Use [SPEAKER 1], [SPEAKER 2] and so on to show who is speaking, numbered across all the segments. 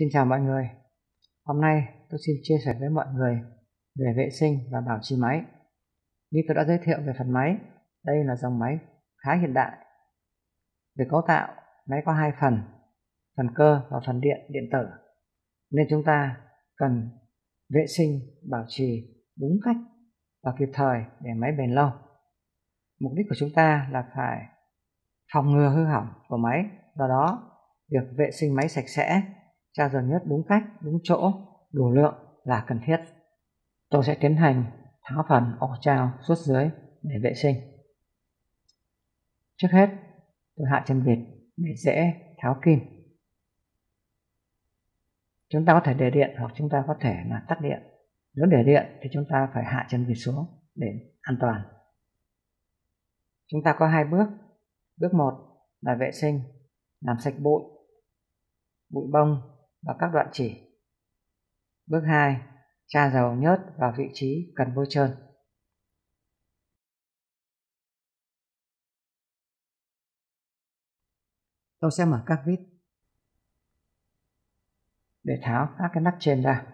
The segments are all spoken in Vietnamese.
[SPEAKER 1] Xin chào mọi người. Hôm nay tôi xin chia sẻ với mọi người về vệ sinh và bảo trì máy. Như tôi đã giới thiệu về phần máy, đây là dòng máy khá hiện đại. Về cấu tạo, máy có hai phần, phần cơ và phần điện điện tử. Nên chúng ta cần vệ sinh, bảo trì đúng cách và kịp thời để máy bền lâu. Mục đích của chúng ta là phải phòng ngừa hư hỏng của máy, do đó việc vệ sinh máy sạch sẽ tra dần nhất đúng cách, đúng chỗ, đủ lượng là cần thiết. Tôi sẽ tiến hành tháo phần ổ trao suốt dưới để vệ sinh. Trước hết, tôi hạ chân vịt để dễ tháo kim. Chúng ta có thể để điện hoặc chúng ta có thể là tắt điện. Nếu để điện thì chúng ta phải hạ chân vịt xuống để an toàn. Chúng ta có hai bước. Bước 1 là vệ sinh, làm sạch bụi, bụi bông và các đoạn chỉ. Bước 2. Tra dầu nhớt vào vị trí cần bôi trơn. Tôi sẽ mở các vít để tháo các cái nắp trên ra.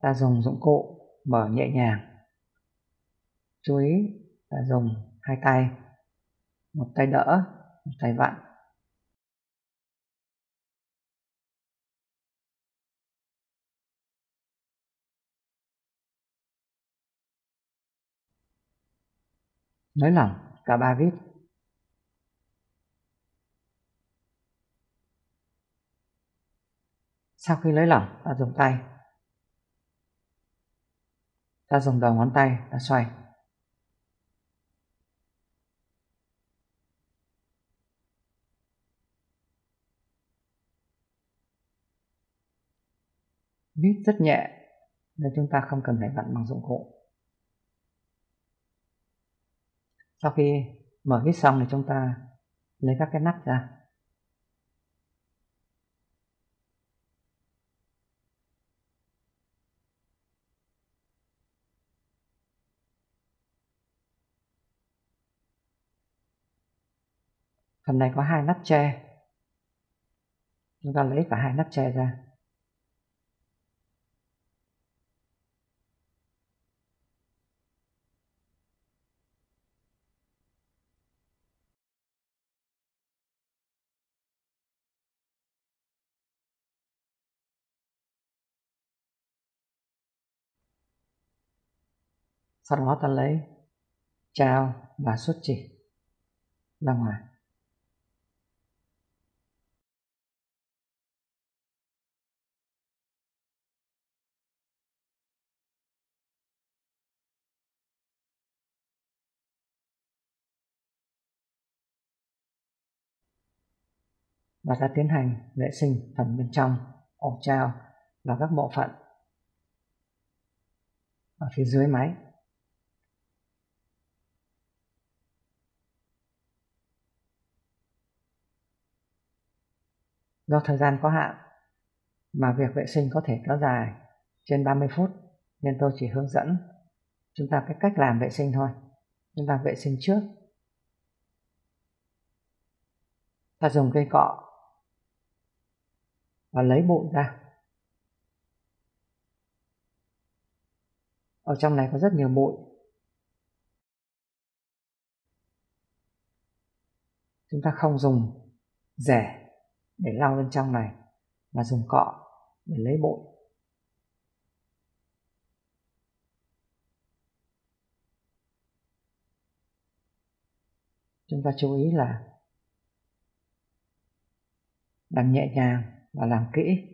[SPEAKER 1] Ta dùng dụng cụ mở nhẹ nhàng. Chú ý ta dùng hai tay, một tay đỡ, một tay vặn nới lỏng, cả ba vít sau khi lấy lỏng, ta dùng tay. Ta dùng đầu ngón tay, ta xoay. Vít rất nhẹ, nên chúng ta không cần phải vặn bằng dụng cụ. Sau khi mở vít xong thì chúng ta lấy các cái nắp ra. Phần này có hai nắp tre. Chúng ta lấy cả hai nắp tre ra. Sau đó ta lấy trao và xuất chỉ ra ngoài. Và ta tiến hành vệ sinh phần bên trong, ổ trao và các bộ phận ở phía dưới máy. Do thời gian có hạn mà việc vệ sinh có thể kéo dài trên 30 phút, nên tôi chỉ hướng dẫn chúng ta cái cách làm vệ sinh thôi. Chúng ta vệ sinh trước. Ta dùng cây cọ và lấy bụi ra. Ở trong này có rất nhiều bụi. Chúng ta không dùng rẻ để lau bên trong này và dùng cọ để lấy bụi. Chúng ta chú ý là làm nhẹ nhàng và làm kỹ.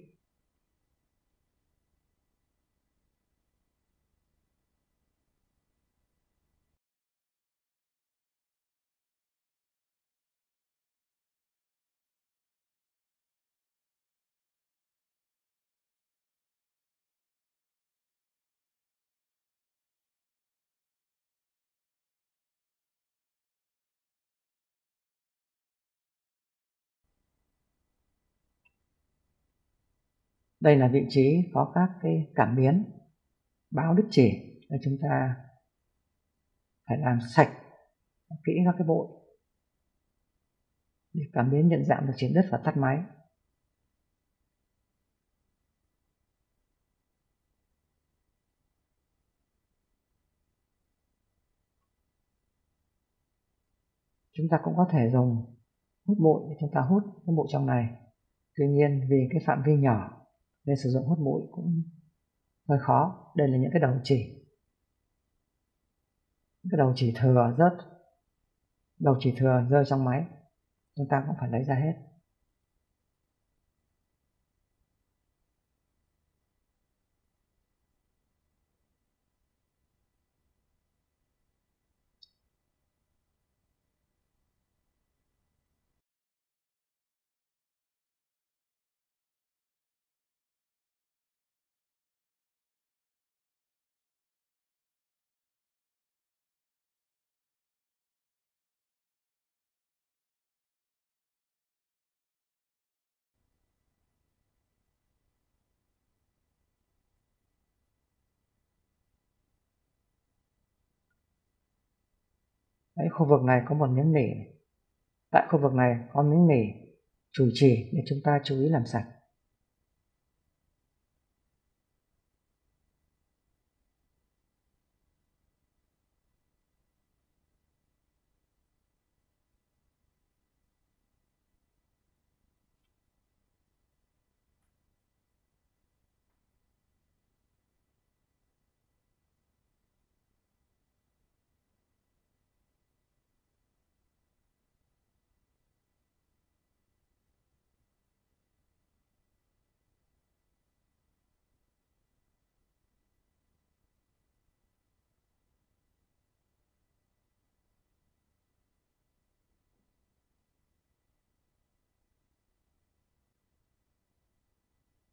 [SPEAKER 1] đây là vị trí có các cái cảm biến, báo đứt chỉ, để chúng ta phải làm sạch kỹ các cái bụi để cảm biến nhận dạng được trên đất và tắt máy. Chúng ta cũng có thể dùng hút bụi để chúng ta hút cái bụi trong này. Tuy nhiên, vì cái phạm vi nhỏ nên sử dụng hút bụi cũng hơi khó. Đây là những cái đầu chỉ. Cái đầu chỉ thừa rớt đầu chỉ thừa rơi trong máy. Chúng ta cũng phải lấy ra hết. Đấy, khu vực này có một miếng nỉ. Tại khu vực này có miếng nỉ chùi chỉ để chúng ta chú ý làm sạch.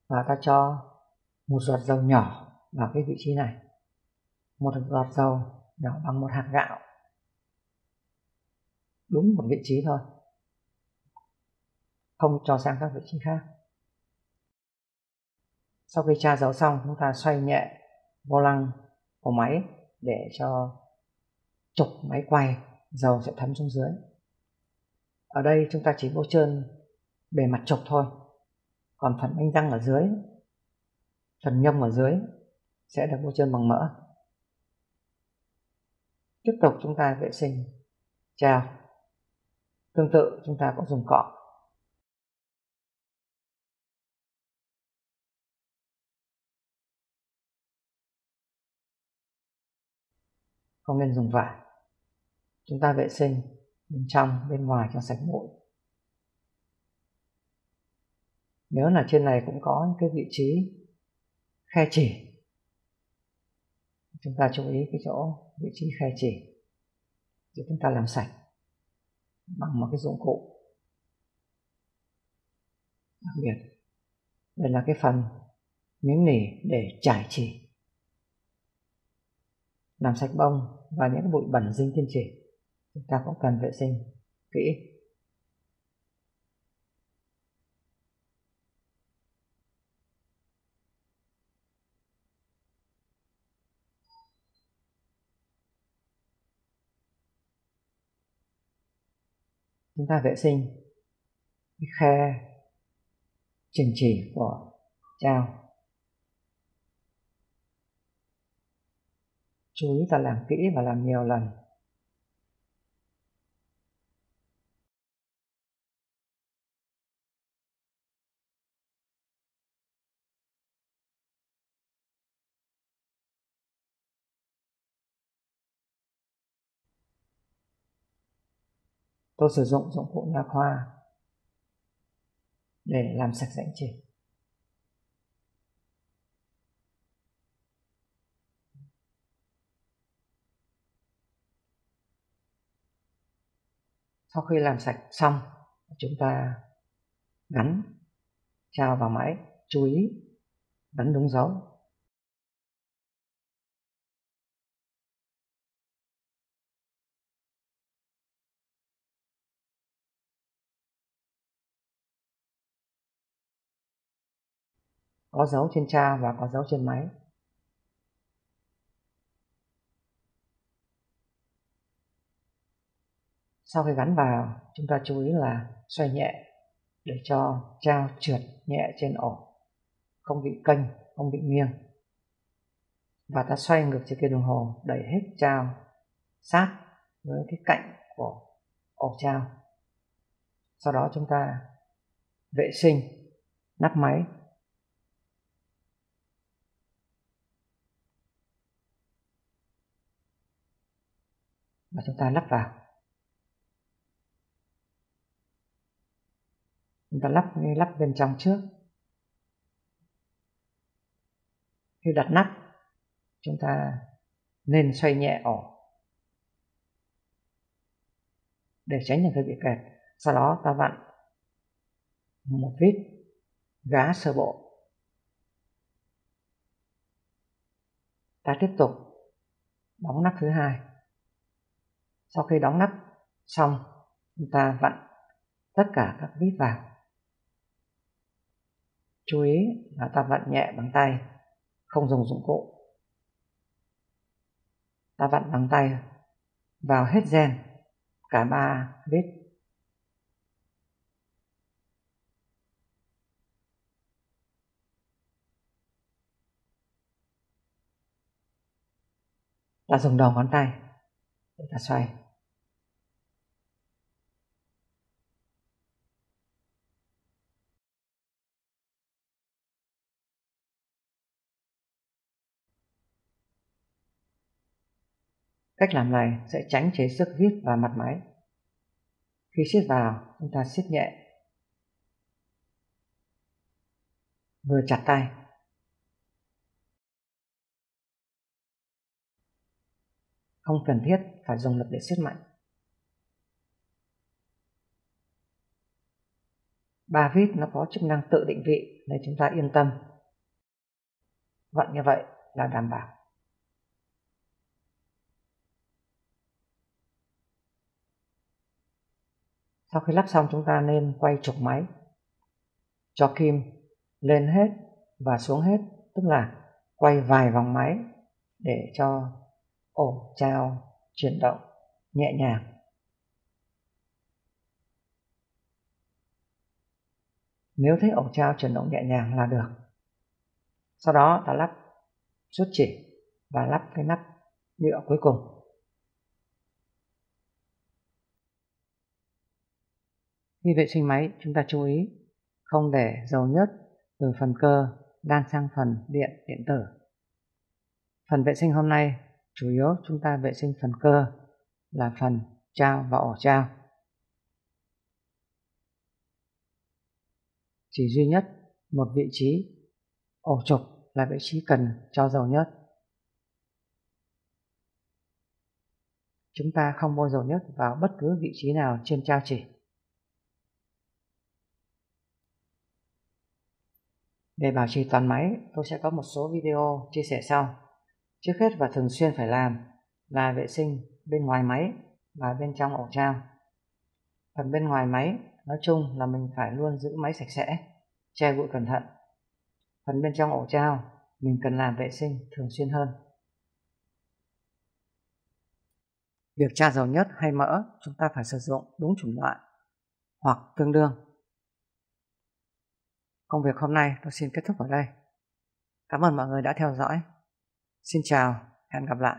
[SPEAKER 1] Và ta cho một giọt dầu nhỏ vào cái vị trí này. Một giọt dầu nhỏ bằng một hạt gạo. Đúng một vị trí thôi. Không cho sang các vị trí khác. Sau khi tra dấu xong, chúng ta xoay nhẹ vô lăng của máy để cho trục máy quay, dầu sẽ thấm xuống dưới. Ở đây chúng ta chỉ vô trơn bề mặt trục thôi còn phần bánh răng ở dưới, phần nhông ở dưới sẽ được bôi trơn bằng mỡ. Tiếp tục chúng ta vệ sinh. Treo tương tự, chúng ta cũng dùng cọ. Không nên dùng vải. Chúng ta vệ sinh bên trong, bên ngoài cho sạch mũi. Nhớ là trên này cũng có cái vị trí khe chỉ. Chúng ta chú ý cái chỗ vị trí khe chỉ để chúng ta làm sạch bằng một cái dụng cụ đặc biệt. Đây là cái phần miếng nỉ để trải chỉ, làm sạch bông và những bụi bẩn dính trên chỉ. Chúng ta cũng cần vệ sinh kỹ. Chúng ta vệ sinh. Cái khe chỉnh chỉ của trao. Chú ý ta làm kỹ và làm nhiều lần. Tôi sử dụng dụng cụ nha khoa để làm sạch rãnh chỉ sau khi làm sạch xong, chúng ta gắn trao vào máy, chú ý gắn đúng dấu. Có dấu trên tra và có dấu trên máy. Sau khi gắn vào, chúng ta chú ý là xoay nhẹ để cho trao trượt nhẹ trên ổ, không bị kênh, không bị nghiêng. Và ta xoay ngược trên kia đồng hồ đẩy hết trao sát với cái cạnh của ổ trao. Sau đó chúng ta vệ sinh, nắp máy. Và chúng ta lắp vào. Chúng ta lắp lắp bên trong trước. Khi đặt nắp, chúng ta nên xoay nhẹ ổ để tránh những cái bị kẹt. Sau đó ta vặn một vít gá sơ bộ. Ta tiếp tục đóng nắp thứ hai sau khi đóng nắp xong, chúng ta vặn tất cả các vít vào. Chú ý là ta vặn nhẹ bằng tay, không dùng dụng cụ. Ta vặn bằng tay vào hết gen, cả ba vít. Ta dùng đầu ngón tay để ta xoay. Cách làm này sẽ tránh chế sức hít vào mặt máy. Khi siết vào, chúng ta siết nhẹ. Vừa chặt tay. Không cần thiết phải dùng lực để siết mạnh. 3 vít nó có chức năng tự định vị nên chúng ta yên tâm. Vận như vậy là đảm bảo. Sau khi lắp xong, chúng ta nên quay trục máy cho kim lên hết và xuống hết. Tức là quay vài vòng máy để cho ổ trao chuyển động nhẹ nhàng. Nếu thấy ổ trao chuyển động nhẹ nhàng là được. Sau đó ta lắp rút chỉ và lắp cái nắp nhựa cuối cùng. Khi vệ sinh máy, chúng ta chú ý không để dầu nhất từ phần cơ đan sang phần điện điện tử. Phần vệ sinh hôm nay chủ yếu chúng ta vệ sinh phần cơ là phần trao và ổ trao. Chỉ duy nhất một vị trí ổ trục là vị trí cần cho dầu nhất. Chúng ta không bôi dầu nhất vào bất cứ vị trí nào trên trao chỉ. Để bảo trì toàn máy, tôi sẽ có một số video chia sẻ sau. Trước hết và thường xuyên phải làm là vệ sinh bên ngoài máy và bên trong ổ trao. Phần bên ngoài máy, nói chung là mình phải luôn giữ máy sạch sẽ, che bụi cẩn thận. Phần bên trong ổ trao, mình cần làm vệ sinh thường xuyên hơn. Việc tra dầu nhất hay mỡ, chúng ta phải sử dụng đúng chủng loại hoặc tương đương Công việc hôm nay tôi xin kết thúc ở đây. Cảm ơn mọi người đã theo dõi. Xin chào, hẹn gặp lại.